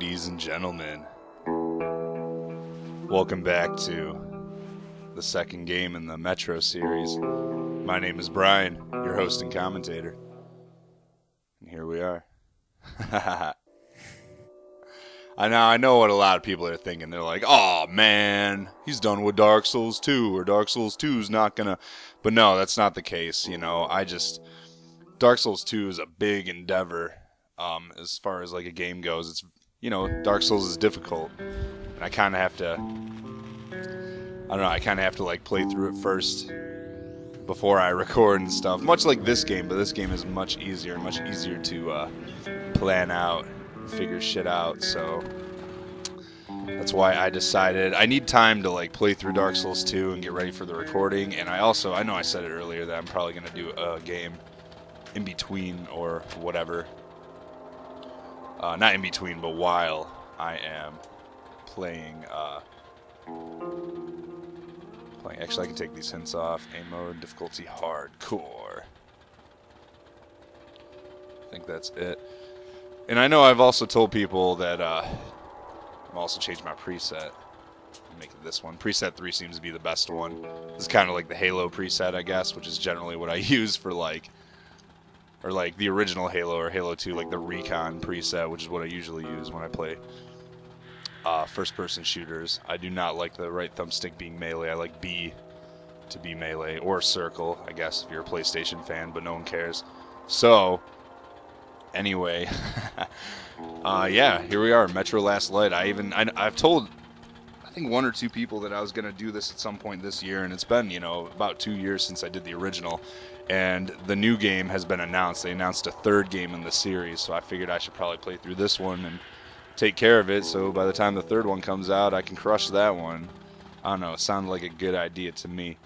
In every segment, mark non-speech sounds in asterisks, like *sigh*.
ladies and gentlemen. Welcome back to the second game in the Metro series. My name is Brian, your host and commentator. And here we are. *laughs* I know I know what a lot of people are thinking. They're like, "Oh man, he's done with Dark Souls 2 or Dark Souls 2 is not going to." But no, that's not the case, you know. I just Dark Souls 2 is a big endeavor um, as far as like a game goes. It's you know, Dark Souls is difficult, and I kind of have to. I don't know. I kind of have to like play through it first before I record and stuff. Much like this game, but this game is much easier and much easier to uh, plan out, figure shit out. So that's why I decided I need time to like play through Dark Souls 2 and get ready for the recording. And I also I know I said it earlier that I'm probably gonna do a game in between or whatever. Uh, not in between, but while I am playing. Uh, playing. Actually, I can take these hints off. A mode, difficulty, hardcore. I think that's it. And I know I've also told people that uh, I've also changed my preset. Make it this one. Preset 3 seems to be the best one. This is kind of like the Halo preset, I guess, which is generally what I *laughs* use for like or like the original Halo or Halo 2, like the Recon preset, which is what I usually use when I play uh, first-person shooters. I do not like the right thumbstick being melee. I like B to be melee or circle, I guess, if you're a PlayStation fan, but no one cares. So, anyway, *laughs* uh, yeah, here we are, Metro Last Light. I even I, I've told I think one or two people that I was gonna do this at some point this year, and it's been you know about two years since I did the original, and the new game has been announced. They announced a third game in the series, so I figured I should probably play through this one and take care of it. So by the time the third one comes out, I can crush that one. I don't know. It sounded like a good idea to me.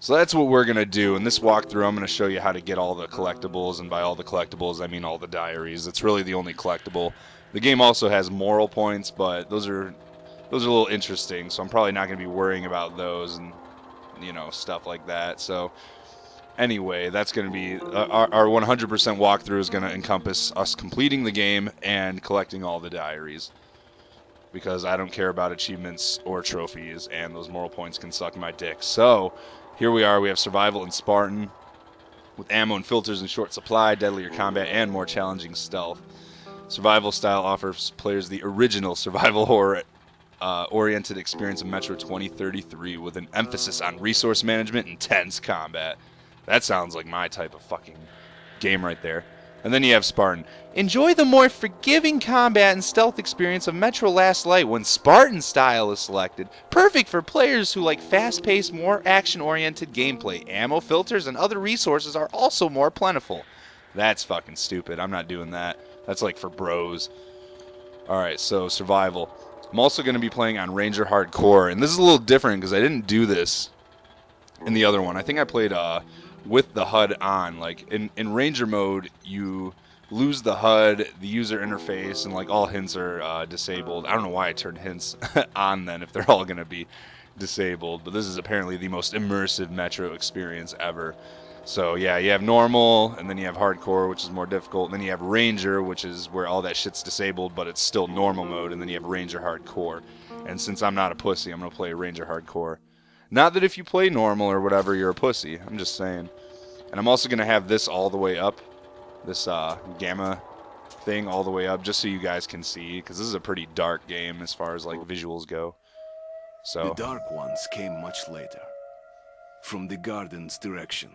So that's what we're going to do. In this walkthrough, I'm going to show you how to get all the collectibles. And by all the collectibles, I mean all the diaries. It's really the only collectible. The game also has moral points, but those are those are a little interesting. So I'm probably not going to be worrying about those and, you know, stuff like that. So anyway, that's going to be uh, our, our 100% walkthrough is going to encompass us completing the game and collecting all the diaries. Because I don't care about achievements or trophies, and those moral points can suck my dick. So, here we are. We have Survival and Spartan, with ammo and filters in short supply, deadlier combat, and more challenging stealth. Survival style offers players the original survival horror uh, oriented experience of Metro 2033 with an emphasis on resource management and tense combat. That sounds like my type of fucking game right there. And then you have Spartan. Enjoy the more forgiving combat and stealth experience of Metro Last Light when Spartan style is selected. Perfect for players who like fast paced, more action oriented gameplay. Ammo filters and other resources are also more plentiful. That's fucking stupid. I'm not doing that. That's like for bros. Alright, so survival. I'm also going to be playing on Ranger Hardcore, and this is a little different because I didn't do this in the other one. I think I played uh, with the HUD on. Like in, in Ranger mode, you lose the HUD, the user interface, and like all hints are uh, disabled. I don't know why I turned hints *laughs* on then if they're all going to be disabled, but this is apparently the most immersive Metro experience ever. So yeah, you have normal, and then you have hardcore, which is more difficult. And then you have ranger, which is where all that shit's disabled, but it's still normal mode. And then you have ranger hardcore. And since I'm not a pussy, I'm gonna play ranger hardcore. Not that if you play normal or whatever, you're a pussy. I'm just saying. And I'm also gonna have this all the way up, this uh, gamma thing all the way up, just so you guys can see, because this is a pretty dark game as far as like visuals go. So The Dark Ones came much later, from the garden's direction.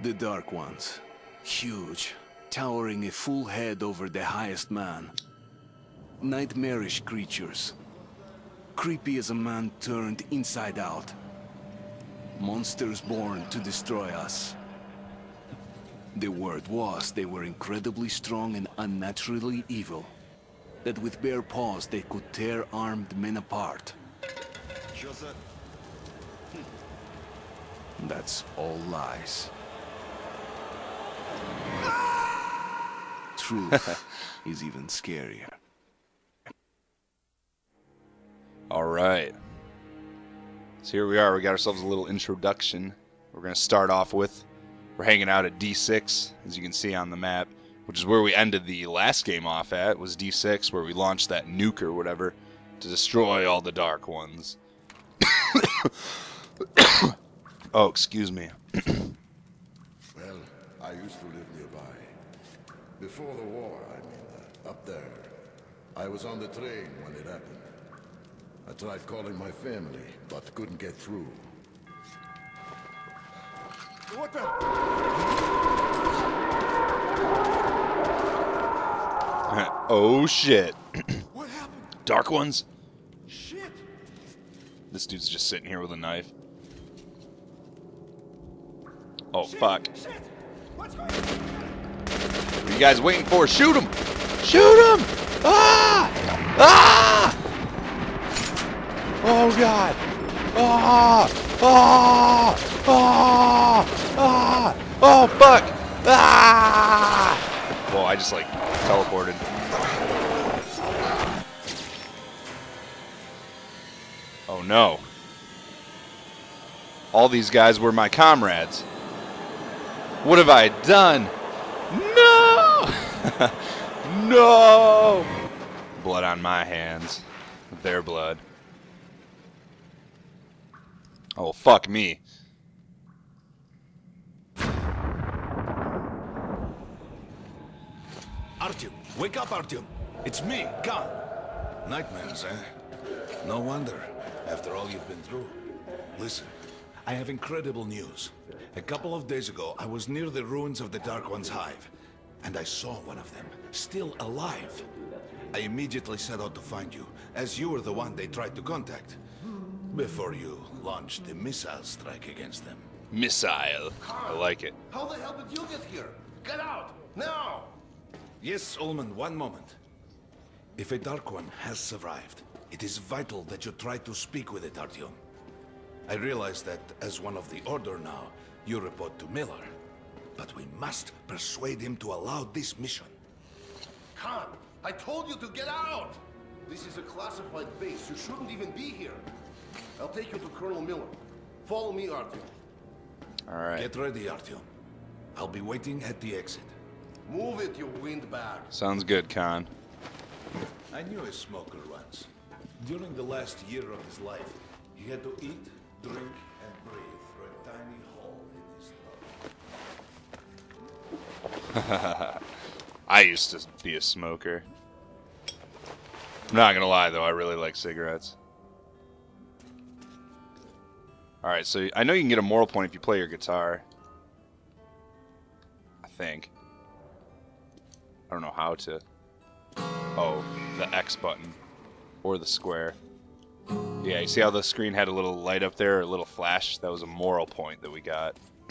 The Dark Ones, huge, towering a full head over the highest man. Nightmarish creatures, creepy as a man turned inside out. Monsters born to destroy us. The word was they were incredibly strong and unnaturally evil. That with bare paws they could tear armed men apart. That's all lies. *laughs* Truth is even scarier. All right. So here we are. We got ourselves a little introduction. We're going to start off with we're hanging out at D6, as you can see on the map. which is where we ended the last game off at, was D6, where we launched that nuke or whatever to destroy all the Dark Ones. *coughs* oh, excuse me. *coughs* Well, I used to live nearby. Before the war, I mean, uh, up there. I was on the train when it happened. I tried calling my family, but couldn't get through. What the? *laughs* oh shit. *clears throat* What happened? Dark Ones? Shit! This dude's just sitting here with a knife. Oh, fuck. Shit! What's going What are you guys waiting for? Shoot him! Shoot him! Ah! Ah! God. Ah! Ah! Ah! Ah! Oh, fuck! Ah! Well, I just, like, teleported. Oh, no. All these guys were my comrades. What have I done? No! *laughs* no! Blood on my hands. Their blood. Oh, fuck me. Artyom, wake up, Artyom. It's me, Khan. Nightmares, eh? No wonder, after all you've been through. Listen, I have incredible news. A couple of days ago, I was near the ruins of the Dark One's hive, and I saw one of them, still alive. I immediately set out to find you, as you were the one they tried to contact, before you launched the missile strike against them. Missile. I like it. How the hell did you get here? Get out! Now! Yes, Ullman, one moment. If a Dark One has survived, it is vital that you try to speak with it, Artyom. I realize that as one of the Order now, you report to Miller. But we must persuade him to allow this mission. Khan, I told you to get out! This is a classified base. You shouldn't even be here. I'll take you to Colonel Miller. Follow me, Artyom. Alright. Get ready, Artyom. I'll be waiting at the exit. Move it, you windbag. Sounds good, Khan. I knew a smoker once. During the last year of his life, he had to eat, drink, and breathe through a tiny hole in his throat. *laughs* I used to be a smoker. I'm not gonna lie though, I really like cigarettes. Alright, so I know you can get a moral point if you play your guitar. I think. I don't know how to. Oh, the X button. Or the square. Yeah, you see how the screen had a little light up there, a little flash? That was a moral point that we got. *clears throat*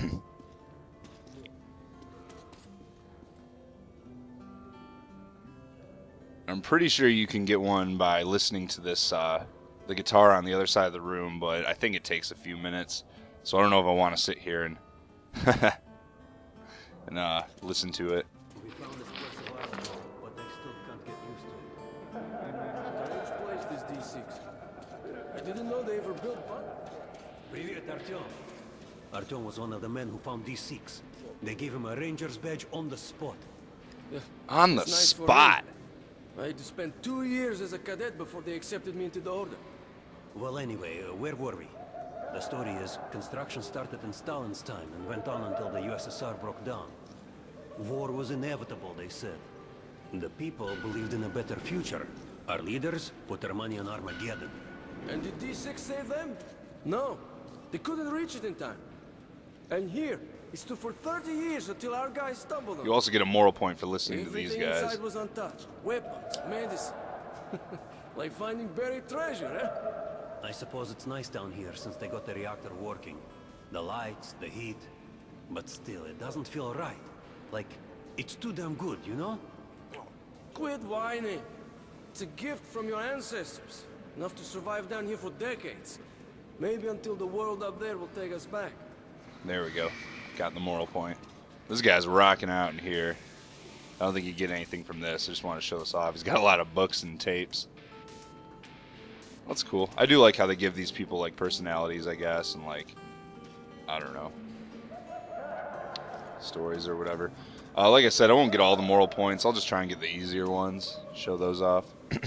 I'm pretty sure you can get one by listening to this, uh, the guitar on the other side of the room, but I think it takes a few minutes. So I don't know if I want to sit here and *laughs* and uh, listen to it. I didn't know they ever built one. Really, Artyom was one of the men who found D6. They gave him a ranger's badge on the spot. Yeah, on the nice spot. I had to spend two years as a cadet before they accepted me into the order. Well, anyway, uh, where were we? The story is, construction started in Stalin's time and went on until the USSR broke down. War was inevitable, they said. The people believed in a better future. Our leaders put their money on Armageddon. And did D6 save them? No. They couldn't reach it in time. And here, it stood for 30 years until our guys stumbled on You also get a moral point for listening to these guys. Everything inside was untouched. Weapons, medicine. *laughs* like finding buried treasure, eh? I suppose it's nice down here since they got the reactor working. The lights, the heat. But still, it doesn't feel right. Like, it's too damn good, you know? Quit whining. It's a gift from your ancestors. Enough to survive down here for decades. Maybe until the world up there will take us back. There we go. Got the moral point. This guy's rocking out in here. I don't think you get anything from this. I just want to show this off. He's got a lot of books and tapes. That's cool. I do like how they give these people like personalities, I guess, and like I don't know stories or whatever. Uh, like I said, I won't get all the moral points. I'll just try and get the easier ones. Show those off. *coughs*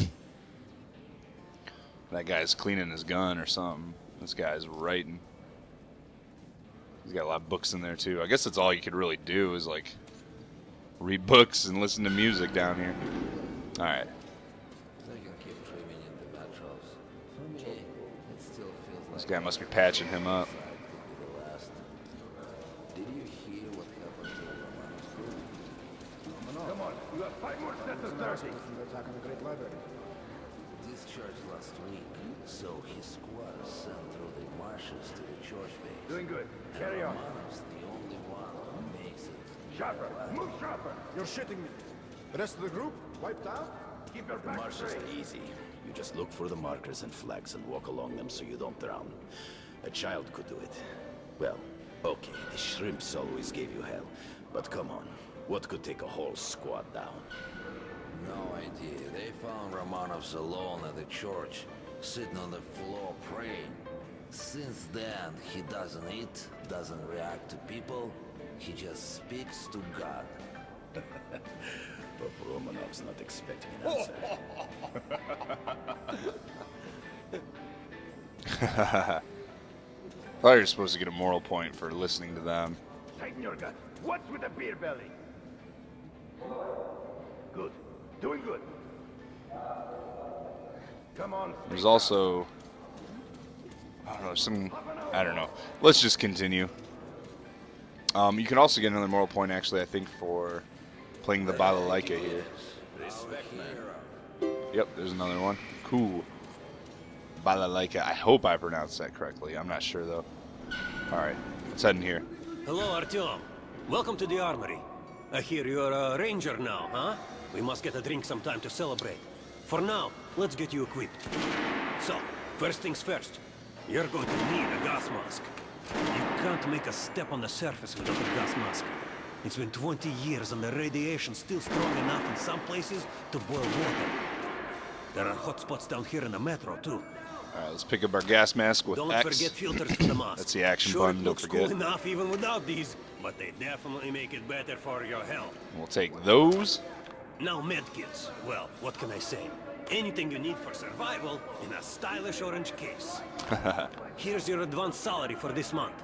that guy's cleaning his gun or something. This guy's writing. He's got a lot of books in there too. I guess that's all you could really do is like read books and listen to music down here. All right. This guy must be patching him up. side could be the last. Did you hear what happened to Romanov's group? Come on, you have five more sets of 30. Discharged last week, so his squad is sent through the marshes to the church base. Doing good. And Carry on. The only one who makes it. Sharper, move sharper. You're shitting me. The rest of the group wiped out? Keep your The back marshes are easy. You just look for the markers and flags and walk along them so you don't drown. A child could do it. Well, okay, the shrimps always gave you hell. But come on, what could take a whole squad down? No idea. They found Romanovs alone at the church, sitting on the floor praying. Since then, he doesn't eat, doesn't react to people. He just speaks to God. *laughs* But Romanov's not expecting an answer. Thought you were supposed to get a moral point for listening to them. Tighten your gun. What's with the beer belly? Good. Doing good. Come on. There's also, I don't know, some, I don't know. Let's just continue. Um, you can also get another moral point, actually, I think, for playing the balalaika here. Yep, there's another one. Cool. Balalaika. I hope I pronounced that correctly. I'm not sure, though. All right, let's head in here. Hello, Artyom. Welcome to the armory. I hear you're a ranger now, huh? We must get a drink sometime to celebrate. For now, let's get you equipped. So, first things first. You're going to need a gas mask. You can't make a step on the surface without a gas mask. It's been 20 years and the radiation's still strong enough in some places to boil water. There are hot spots down here in the metro, too. All right, let's pick up our gas mask with Don't X. forget filters for the *coughs* mask. That's the action sure, button, don't looks forget. cool enough even without these, but they definitely make it better for your health. We'll take those. Now medkits. Well, what can I say? Anything you need for survival in a stylish orange case. *laughs* Here's your advance salary for this month.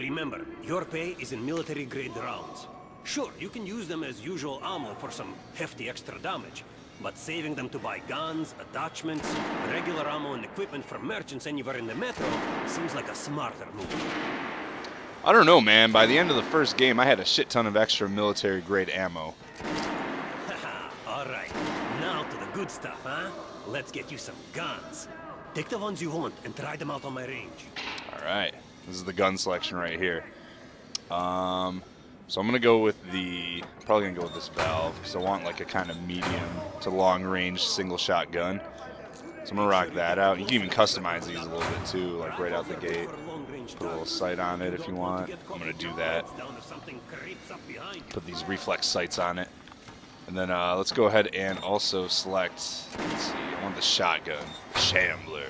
Remember, your pay is in military grade rounds. Sure, you can use them as usual ammo for some hefty extra damage, but saving them to buy guns, attachments, regular ammo and equipment from merchants anywhere in the metro seems like a smarter move. I don't know, man. By the end of the first game, I had a shit ton of extra military grade ammo. *laughs* All right. Now to the good stuff, huh? Let's get you some guns. Take the ones you want and try them out on my range. All right, this is the gun selection right here. Um, so I'm gonna go with the probably gonna go with this valve because I want like a kind of medium to long range single shot gun. So I'm gonna rock that out. You can even customize these a little bit too, like right out the gate. Put a little sight on it if you want. I'm gonna do that. Put these reflex sights on it. And then uh, let's go ahead and also select, see, I want the shotgun, Shambler.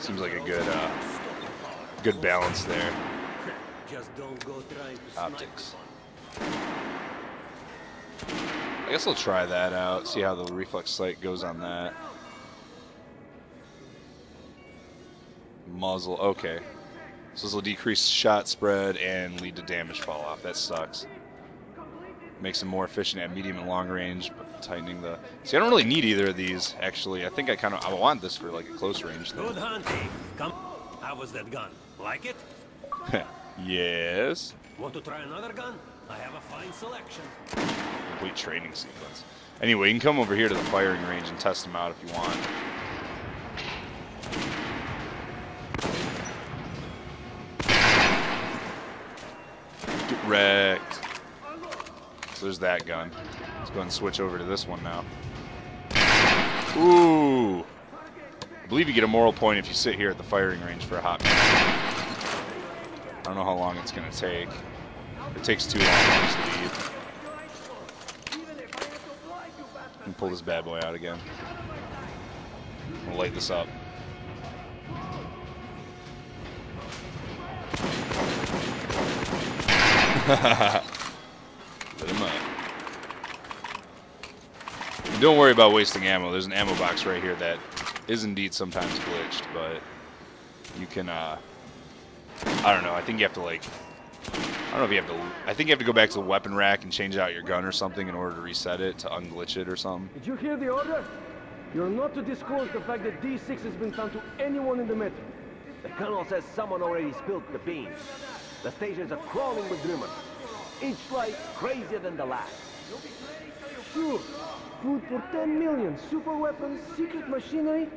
Seems like a good, uh, good balance there. Just don't go trying to Optics. I guess I'll try that out, see how the reflex sight goes on that. Muzzle, okay. So this will decrease shot spread and lead to damage fall off. That sucks. Makes them more efficient at medium and long range, but tightening the. See, I don't really need either of these. Actually, I think I kind of I want this for like a close range Good thing. hunting. Come. How was that gun? Like it? *laughs* yes. Want to try another gun? I have a fine selection. Complete training sequence. Anyway, you can come over here to the firing range and test them out if you want. Get wrecked. So there's that gun. Let's go ahead and switch over to this one now. Ooh. I believe you get a moral point if you sit here at the firing range for a hot minute. I don't know how long it's going to take. It takes too long to leave. And pull this bad boy out again. We'll light this up. *laughs* Lit him up. And don't worry about wasting ammo. There's an ammo box right here that is indeed sometimes glitched, but you can uh, I don't know. I think you have to, like, I don't know if you have to, I think you have to go back to the weapon rack and change out your gun or something in order to reset it, to unglitch it or something. Did you hear the order? You're not to disclose the fact that D6 has been found to anyone in the metro. The colonel says someone already spilled the beans. The stations are crawling with rumors. Each flight crazier than the last. Sure. Food for 10 million, super weapons, secret machinery.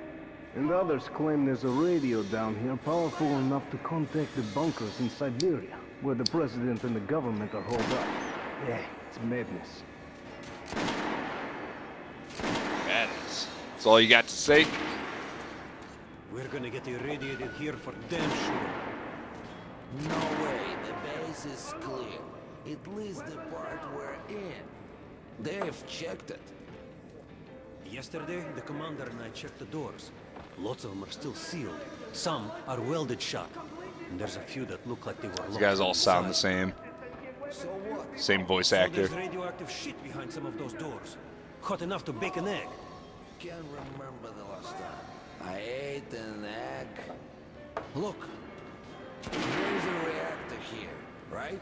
And others claim there's a radio down here powerful enough to contact the bunkers in Siberia, where the president and the government are holed up. Yeah, it's madness. Madness. That's all you got to say? We're gonna get irradiated here for damn sure. No way, the base is clear. At least the part we're in. They've checked it. Yesterday, the commander and I checked the doors. Lots of them are still sealed. Some are welded shut. And there's a few that look like they were These guys all sound the same. So what? Same voice So actor. there's radioactive shit behind some of those doors. Hot enough to bake an egg. Can't remember the last time. I ate an egg. Look, there's a reactor here, right?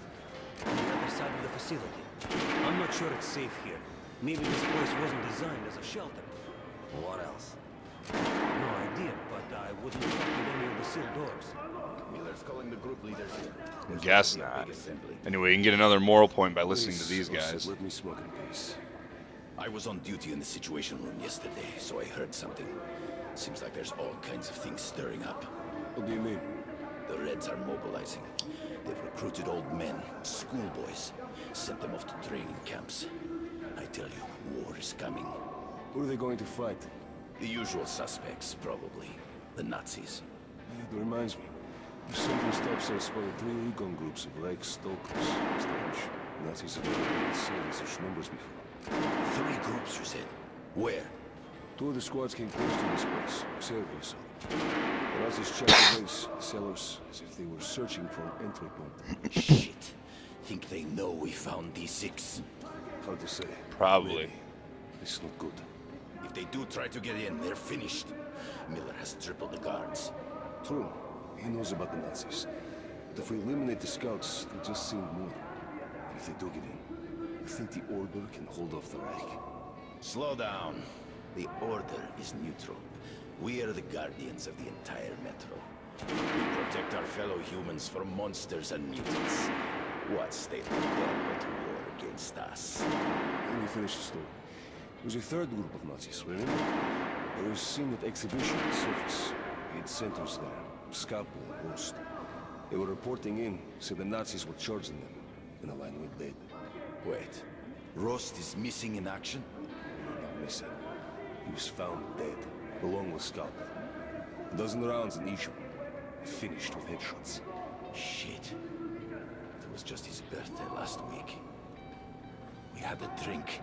On the other side of the facility. I'm not sure it's safe here. Maybe this place wasn't designed as a shelter. What else? No idea, but I wouldn't fuck with any of the sealed doors. Miller's calling the group leaders here. Guess not. Anyway, you can get another moral point by listening to these oh, guys. Let me smoke in peace. I was on duty in the Situation Room yesterday, so I heard something. Seems like there's all kinds of things stirring up. What do you mean? The Reds are mobilizing. They've recruited old men, schoolboys, sent them off to training camps. I tell you, war is coming. Who are they going to fight? The usual suspects, probably. The Nazis. It reminds me. The central stops are spotted three recon groups of like stalkers. Strange. Nazis have never been seen in such numbers before. Three groups, you said? Where? Two of the squads came close to this place, Serbia so. The Nazis checked the base, the cellars, as if they were searching for an entry point. Shit. Think they know we found D6? Hard to say. Probably. This is not good. If they do try to get in, they're finished. Miller has tripled the guards. True. He knows about the Nazis. But if we eliminate the scouts, they just seem more. If they do get in, you think the Order can hold off the Reich? Slow down. The Order is neutral. We are the guardians of the entire Metro. We protect our fellow humans from monsters and mutants. What's they dare go to war against us? Let me finish the story. Was a third group of Nazis, remember? They were seen at exhibition surface. We had centers there, Scalpel and Rost. They were reporting in, said the Nazis were charging them, and the line went dead. Wait, Rost is missing in action? Not missing. He was found dead, along with Scalpel. A dozen rounds in each one. Finished with headshots. Shit. It was just his birthday last week. We had a drink.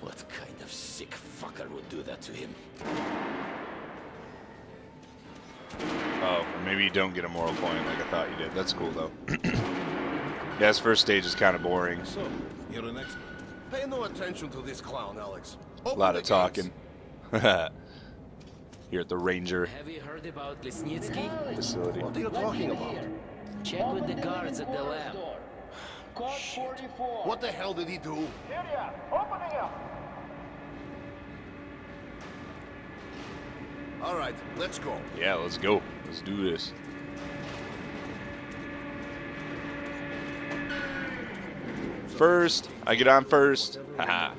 What kind of sick fucker would do that to him? Oh, maybe you don't get a moral point like I thought you did. That's cool though. *clears throat* yeah, this first stage is kind of boring. So, you're an expert. Pay no attention to this clown, Alex. A lot of talking. Here *laughs* at the Ranger Have you heard about Lesnitsky? facility. What are you talking about? Check with the guards at the lab. What the hell did he do? opening up All right, let's go. Yeah, let's go. Let's do this. First, I get on first. *laughs* Haha.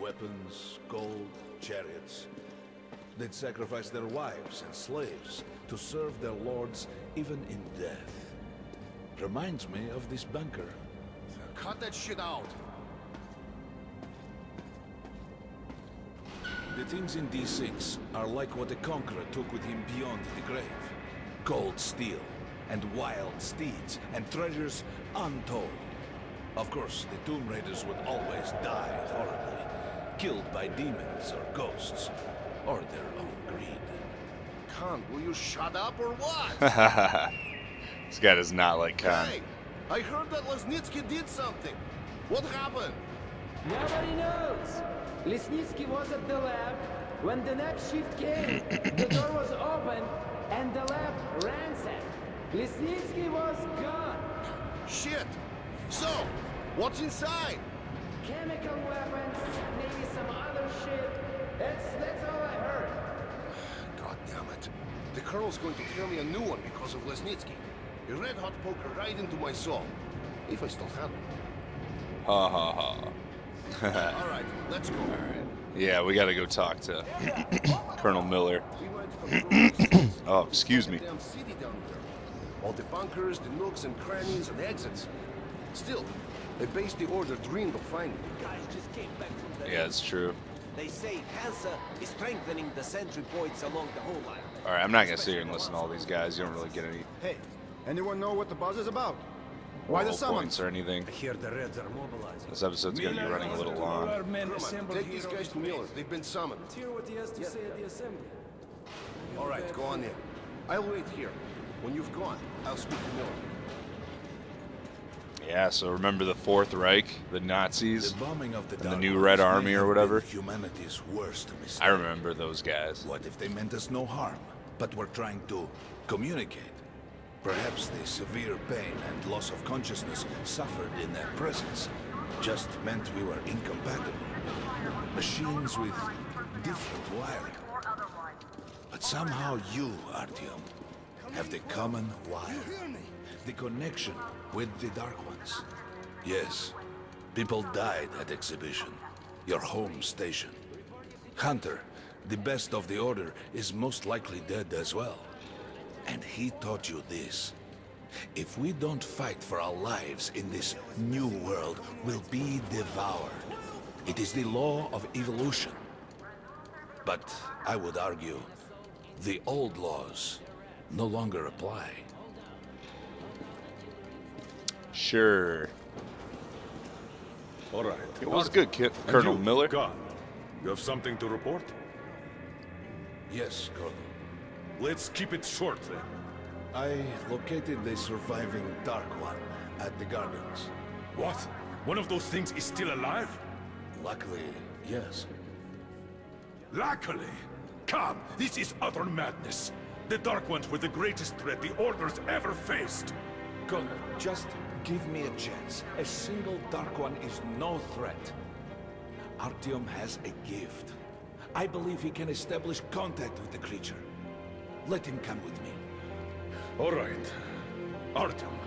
Weapons, gold, chariots. They'd sacrifice their wives and slaves to serve their lords even in death. Reminds me of this bunker. Cut that shit out! The things in D6 are like what the Conqueror took with him beyond the grave. Gold steel, and wild steeds, and treasures untold. Of course, the Tomb Raiders would always die horribly, killed by demons or ghosts, or their own greed. Khan, will you shut up or what? *laughs* this guy does not like Khan. Hey, I heard that Lesnitsky did something. What happened? Nobody knows. Lesnitsky was at the lab. When the next shift came, the *coughs* door was open and the lab ransacked. Lesnitsky was gone. Shit! So, what's inside? Chemical weapons, maybe some other shit. That's that's all I heard. God damn it. The Colonel's going to tear me a new one because of Lesnitsky. A red-hot poker right into my soul. If I still have it. Ha ha ha. *laughs* All right, let's go. All right. Yeah, we gotta go talk to *coughs* Colonel Miller. *coughs* oh, excuse me. Damn city down there. All the bunkers, the nooks and crannies and exits. Still, a base the order dreamed of finding. Guys just came back from the Yeah, it's true. They say Hansa is strengthening the sentry points along the whole line. All right, I'm not gonna sit here and listen to all these guys. You don't really get any Hey, anyone know what the buzz is about? Why the summons? or anything. I hear the Reds are mobilizing. This episode's gonna be running a little long. Kerman, take these guys to Miller. They've been summoned. Hear what he has to say at the assembly. All right, go on in. I'll wait here. When you've gone, I'll speak to Miller. Yeah, so remember the Fourth Reich, the Nazis, The bombing of the and the New Red Army or whatever. Humanity's worst mistake. I remember those guys. What if they meant us no harm, but were trying to communicate? Perhaps the severe pain and loss of consciousness suffered in their presence just meant we were incompatible. Machines with different wiring. But somehow you, Artyom, have the common wire. The connection with the Dark Ones. Yes, people died at Exhibition, your home station. Hunter, the best of the Order, is most likely dead as well. And he taught you this. If we don't fight for our lives in this new world, we'll be devoured. It is the law of evolution. But I would argue, the old laws no longer apply. Sure. All right. It was good, Ki- Colonel you, Miller. Khan, you have something to report? Yes, Colonel. Let's keep it short then. I located the surviving Dark One at the Gardens. What? One of those things is still alive? Luckily, yes. Luckily. Come, this is utter madness. The Dark Ones were the greatest threat the Order's ever faced. Colonel, just give me a chance. A single Dark One is no threat. Artyom has a gift. I believe he can establish contact with the creature. Let him come with me. All right. Artyom,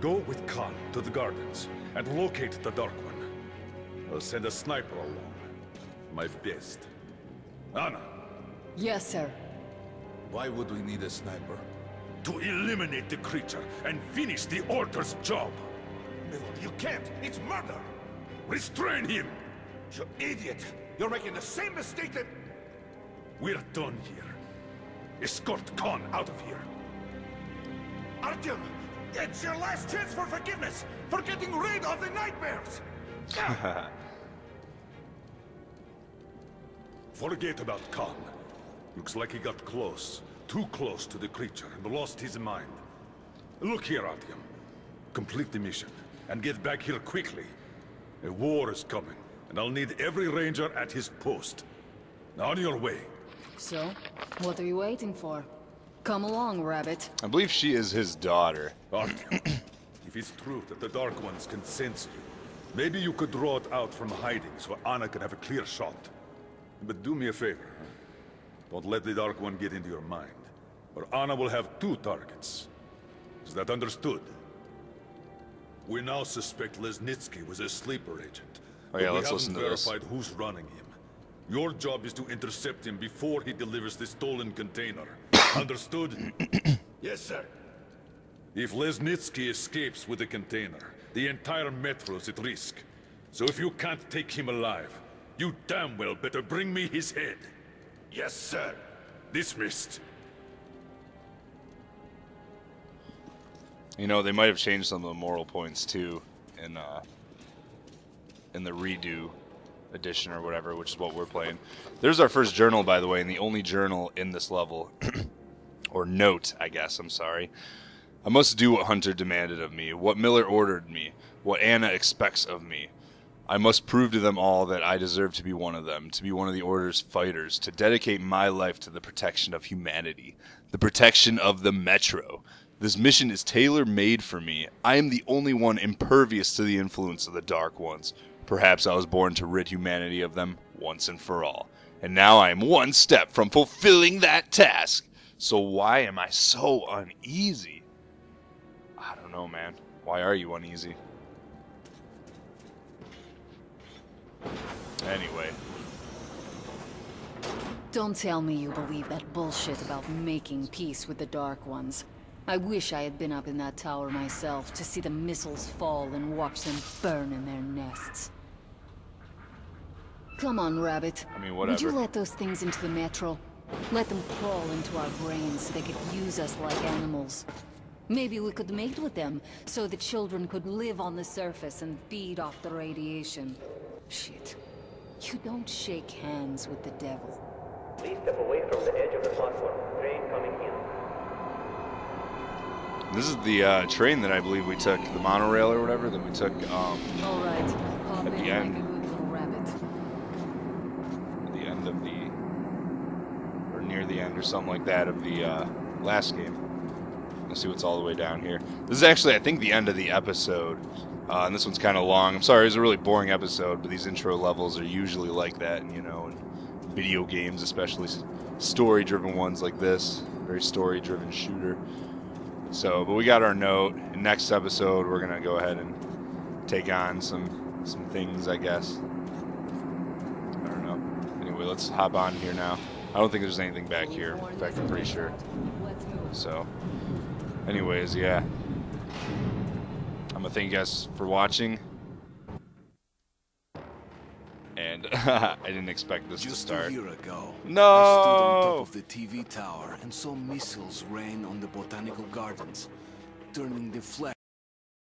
go with Khan to the gardens and locate the Dark One. I'll send a sniper along. My best. Anna, Yes, sir. Why would we need a sniper? to eliminate the creature and finish the Order's job. Miller, you can't. It's murder. Restrain him! You idiot. You're making the same mistake that... We're done here. Escort Khan out of here. Artyom, it's your last chance for forgiveness. For getting rid of the nightmares. *laughs* Forget about Khan. Looks like he got close. Too close to the creature and lost his mind. Look here, Artyom. Complete the mission and get back here quickly. A war is coming, and I'll need every ranger at his post. Now on your way. So, what are you waiting for? Come along, Rabbit. I believe she is his daughter. Artyom, *clears throat* if it's true that the Dark Ones can sense you, maybe you could draw it out from hiding so Anna can have a clear shot. But do me a favor. huh? Don't let the Dark One get into your mind, or Anna will have two targets. Is that understood? We now suspect Lesnitsky was a sleeper agent. Oh, yeah, but we let's haven't listen to this. verified who's running him. Your job is to intercept him before he delivers the stolen container. *coughs* Understood? *coughs* Yes, sir. If Lesnitsky escapes with the container, the entire metro's at risk. So if you can't take him alive, you damn well better bring me his head. Yes, sir. Dismissed. You know, they might have changed some of the moral points too in uh in the redo edition or whatever, which is what we're playing. There's our first journal, by the way, and the only journal in this level. *clears throat* or note, I guess, I'm sorry. I must do what Hunter demanded of me, what Miller ordered me, what Anna expects of me. I must prove to them all that I deserve to be one of them, to be one of the Order's fighters, to dedicate my life to the protection of humanity, the protection of the Metro. This mission is tailor made for me. I am the only one impervious to the influence of the Dark Ones. Perhaps I was born to rid humanity of them once and for all. And now I am one step from fulfilling that task. So why am I so uneasy? I don't know, man. Why are you uneasy? Anyway. Don't tell me you believe that bullshit about making peace with the Dark Ones. I wish I had been up in that tower myself to see the missiles fall and watch them burn in their nests. Come on, Rabbit. I mean, whatever. Would you let those things into the Metro? Let them crawl into our brains so they could use us like animals. Maybe we could mate with them, so the children could live on the surface and feed off the radiation. Shit. You don't shake hands with the devil. Please step away from the edge of the platform. Train coming in. This is the uh, train that I believe we took, the monorail or whatever, that we took um, All right. At the like end. a good little rabbit. at the end of the, or near the end or something like that of the uh, last game. Let's see what's all the way down here. This is actually, I think, the end of the episode. Uh, and this one's kind of long. I'm sorry, it's a really boring episode, but these intro levels are usually like that, you know, in video games, especially story-driven ones like this. Very story-driven shooter. So, but we got our note. Next episode, we're gonna go ahead and take on some some things, I guess. I don't know. Anyway, let's hop on here now. I don't think there's anything back here. In fact, I'm pretty sure. So, anyways, yeah. I'm gonna thank you guys for watching. *laughs* I didn't expect this to Just start. a year ago, No! I stood on top of the TV tower and saw missiles rain on the botanical gardens, turning the flesh